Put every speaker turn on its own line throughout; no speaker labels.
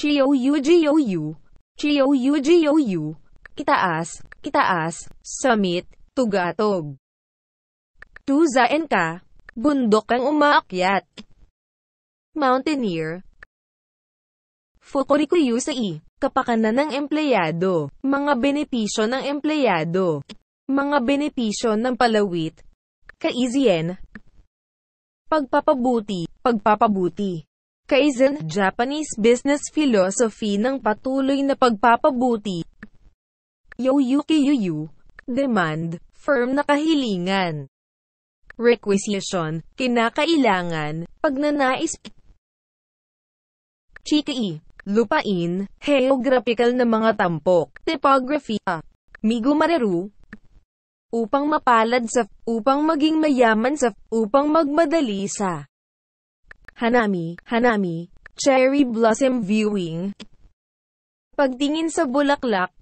Chiyou-Gou, Chiyou-Gou, itaas, itaas, summit, tugatog. Tuzain ka, bundok kang umaakyat. Mountaineer. Fukurikuyu sa i, kapakanan ng empleyado, mga benepisyo ng empleyado, mga benepisyo ng palawit, kaizien, pagpapabuti, pagpapabuti. Kaizen, Japanese business philosophy ng patuloy na pagpapabuti. Yoyuki yuyu, demand, firm na kahilingan. Requisition, kinakailangan, pagnanais. Chiki, lupain, geographical na mga tampok, topography, ah, migo mareru, upang mapalad sa, upang maging mayaman sa, upang magmadali sa. Hanami, Hanami, Cherry Blossom Viewing. Pagtingin sa bulaklak.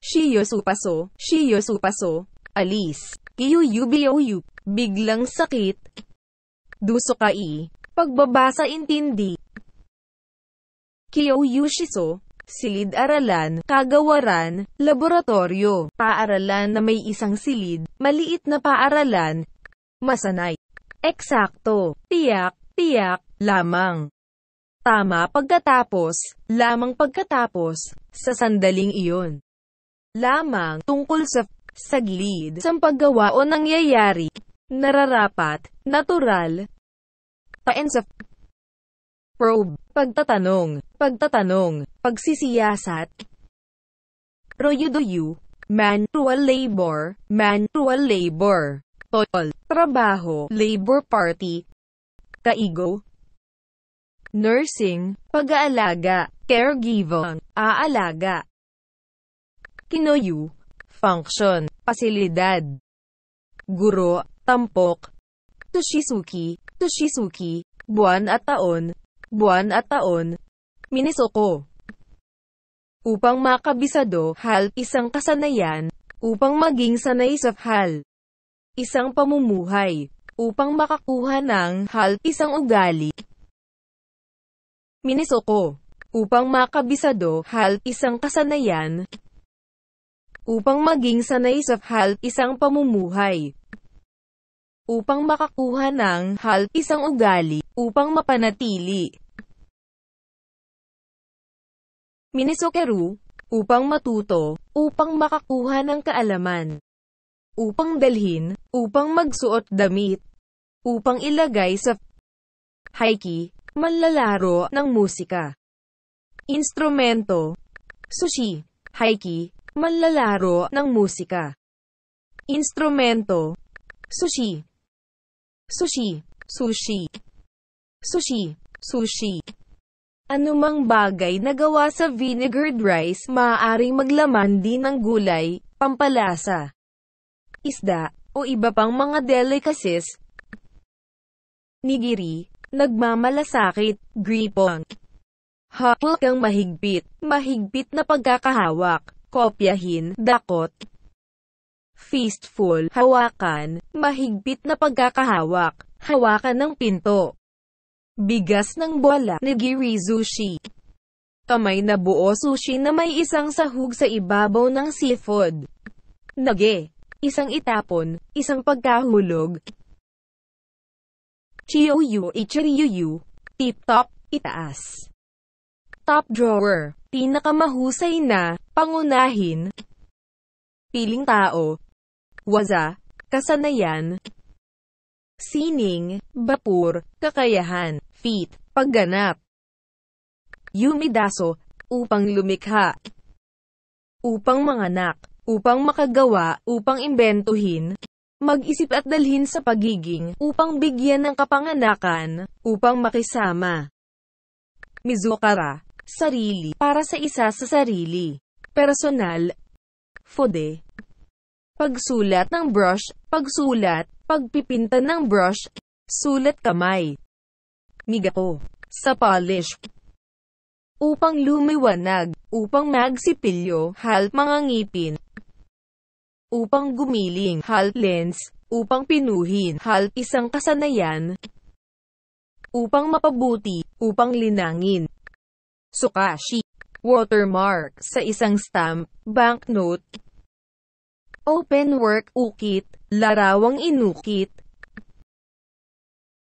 Shiyo supaso, Shiyo supaso, alis, Kiyuyubiyoyu, biglang sakit. Dusokai, pagbabasa intindi. Kiyoyushiso, silid-aralan, kagawaran, laboratorio, paaralan na may isang silid, maliit na paaralan, masanay, eksakto, tiyak, tiyak, lamang. Tama pagkatapos, lamang pagkatapos, sa sandaling iyon. Lamang, tungkol sa, sa gilid, sa paggawa o nangyayari, nararapat, natural, tain sa, probe, pagtatanong, pagtatanong, pagsisiyasat, royudoyu, manual labor, manual labor, total, trabaho, labor party, kaigo, nursing, pag-aalaga, caregiving, aalaga, kinoyu, function, pasilidad, guro, tampok, Tushizuki, Tushizuki, buwan at taon, buwan at taon, Minisoko. Upang makabisado, hal, isang kasanayan, upang maging sanay sa hal. Isang pamumuhay, upang makakuha ng hal, isang ugali. Minisoko. Upang makabisado, hal, isang kasanayan, upang maging sanay sa hal, isang pamumuhay. Upang makakuha ng hal, isang ugali, upang mapanatili. Minisokeru, upang matuto, upang makakuha ng kaalaman, upang dalhin, upang magsuot damit, upang ilagay sa haiki, manlalaro ng musika, instrumento, sushi, haiki, manlalaro ng musika, instrumento, sushi, sushi, sushi, sushi, sushi. Anumang bagay na gawa sa vinegared rice, maaaring maglaman din ng gulay, pampalasa, isda, o iba pang mga delicacies. Nigiri, nagmamalasakit, gripong. Hapol kang mahigpit, mahigpit na pagkakahawak, kopyahin, dakot. Feastful, hawakan, mahigpit na pagkakahawak, hawakan ng pinto. Bigas ng bola, nigiri sushi. Kamay na buo sushi na may isang sahug sa ibabaw ng seafood. Nage, isang itapon, isang pagkahulog. Chiyoyu ichiriyuyu, tip-top, itaas. Top drawer, pinakamahusay na, pangunahin. Piling tao. Waza, kasanayan. Sining, bapur, kakayahan, feat, pagganap. Yumidaso, upang lumikha. Upang manganak, upang makagawa, upang imbentuhin. Mag-isip at dalhin sa pagiging, upang bigyan ng kapanganakan, upang makisama. Mizukara, sarili, para sa isa sa sarili. Personal, fode. Pagsulat ng brush, pagsulat, pagpipinta ng brush, sulat kamay. Migako, sa polish. Upang lumiwanag, upang magsipilyo, halt mga ngipin. Upang gumiling, halt lens, upang pinuhin, halt isang kasanayan. Upang mapabuti, upang linangin. Sukashi. Watermark sa isang stamp, banknote. Open work ukit, larawang inukit,